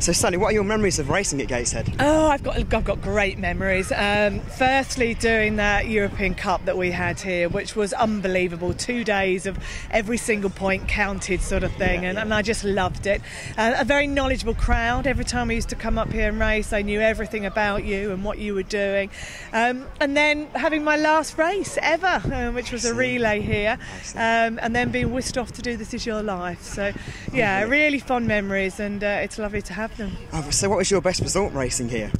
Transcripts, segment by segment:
So, Sally, what are your memories of racing at Gateshead? Oh, I've got I've got great memories. Um, firstly, doing that European Cup that we had here, which was unbelievable. Two days of every single point counted, sort of thing, Yeah, and, yeah. and I just loved it. Uh, a very knowledgeable crowd. Every time we used to come up here and race, they knew everything about you and what you were doing. Um, and then having my last race ever, uh, which was a relay here, um, and then being whisked off to do This Is Your Life. So, yeah, really fond memories, and uh, it's lovely to have them. Oh, so, what was your best result racing here?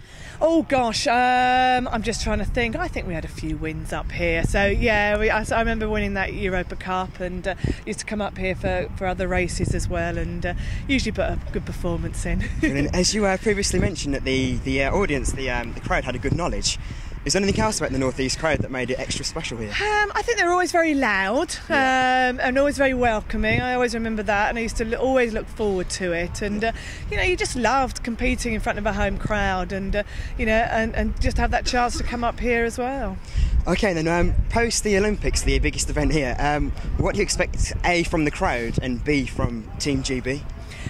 Oh gosh, um, I'm just trying to think. I think we had a few wins up here. So yeah, we, I, I remember winning that Europa Cup and uh, used to come up here for, for other races as well, and uh, usually put a good performance in. And as you uh, previously mentioned, that the the uh, audience, the um, the crowd had a good knowledge. Is there anything else about the Northeast crowd that made it extra special here? Um, I think they're always very loud um, and always very welcoming. I always remember that, and I used to always look forward to it. And uh, you know, you just loved competing in front of a home crowd, and uh, you know, and, and just have that chance to come up here as well. Okay, then um, post the Olympics, the biggest event here. Um, what do you expect? A from the crowd and B from Team GB.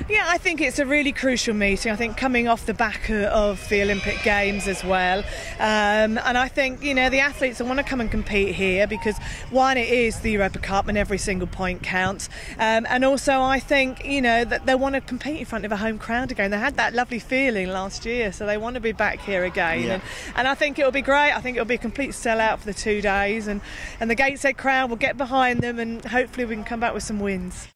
Yeah, I think it's a really crucial meeting. I think coming off the back uh, of the Olympic Games as well. Um, and I think, you know, the athletes want to come and compete here because, one, it is the Europa Cup and every single point counts. Um, and also, I think, you know, that they want to compete in front of a home crowd again. They had that lovely feeling last year, so they want to be back here again. Yeah. And, and I think it'll be great. I think it'll be a complete sellout for the two days. And, and the Gateshead crowd will get behind them and hopefully we can come back with some wins.